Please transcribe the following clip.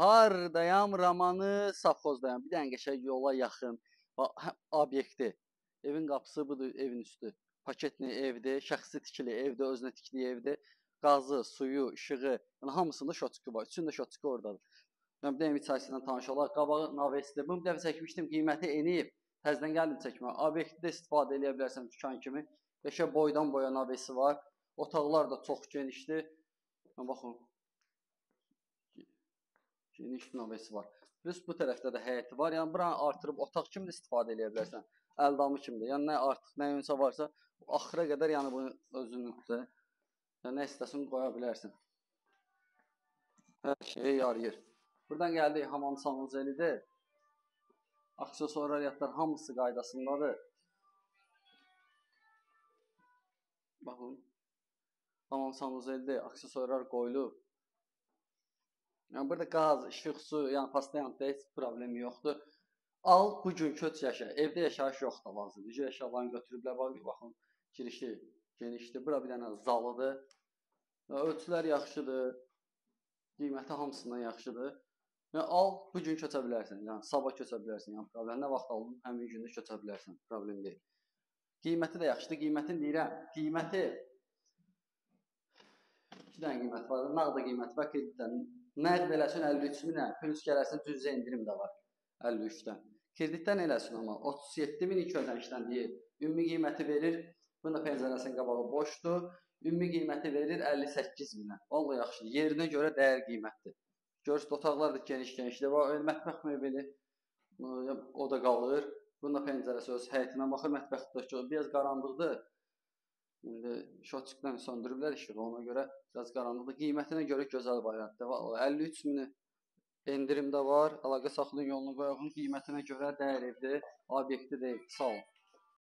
Hardayam romanı safxozdayam. Bir dənə qəşəng yola yaxın hə- obyekti. Evin qapısı budur, evin üstü. Paketli evdir, şəxsi tikili evdir, özünə tikili evdir. Qazı, suyu, işığı, yəni hamısında şotçuku var. Üçündə şotçuku ordadır. Mən bir də evi çayısından tanış olaraq qabağı Navesdə bunu bir dəfə çəkmişdim, qiyməti enib. Təzədən gəldim çəkmə. Obyektdə istifadə edə bilərsən dükan kimi. Beşə boydan boya navesi var. Otaqlar da çox genişdir. Ha, Baxın. Geniş navesi var. Plus bu tərəfdə də həyəti var. Yəni buranı artırıb otaq kimi də istifadə edə bilərsən. Əldamı kimi də. Yəni nə artıq nə yönsə varsa axıra qədər yəni bunu özünüzdə yəni nə istəsən qoya bilərsən. Hər şeyə yarayır. Buradan gəldik hamam sanuzelidir. Aksesuariyyatlar hamısı qaydasındadır. Baxın. Hamam sanuzelidir, aksesuarlar qoyulub. Yəni burada qaz, işıq, su, yəni pastayanlıqda heç problem yoxdur. Al bu gün köç yaşa. Evdə yaşayış yoxdur lazım. Necə əşyalarını götürüblər bax baxın. Girişi genişdir. Bura bir dənə zalıdır. Ölçülər yaxşıdır. Qiyməti hamısından yaxşıdır. Yəni al bu gün köçə bilərsən. Yəni sabah köçə bilərsən. Yəni problem nə vaxt aldın, həmin gündə köçə bilərsən. Problem deyil. Qiyməti də yaxşıdır. Qiymətini deyirəm. Qiyməti 2 dənə qiymət var. Nağd qiyməti və kreditdən. Nəqd eləsən 53 minə, plus gələrsən cüzə endirim də var 53-dən. Kreditdən eləsin amma 37 min ilk ödənişdən deyir. Ümumi qiyməti verir. Bunda pəncərəsinin qabağı boşdur. Ümumi qiyməti verir 58 minə. Vallahi yaxşıdır. Yerinə görə dəyər qiymətdir. Görürsüz otaqlar da geniş-genişdir. Və mətbəx mebeli o da qalır. Bunda pəncərəsi öz həyətinə baxır. Mətbəxdə biraz qaranlıqdır. İndi şotçukdan söndürüblər işığı, ona görə biraz qaranlıqdır. Qiymətinə görə gözəl variantdır. Vallahi 53 mini endirim də var. Əlaqə saxlayın, yolunu qoyun. Qiymətinə görə dəyər evdir, obyekti deyil. Sağ olun.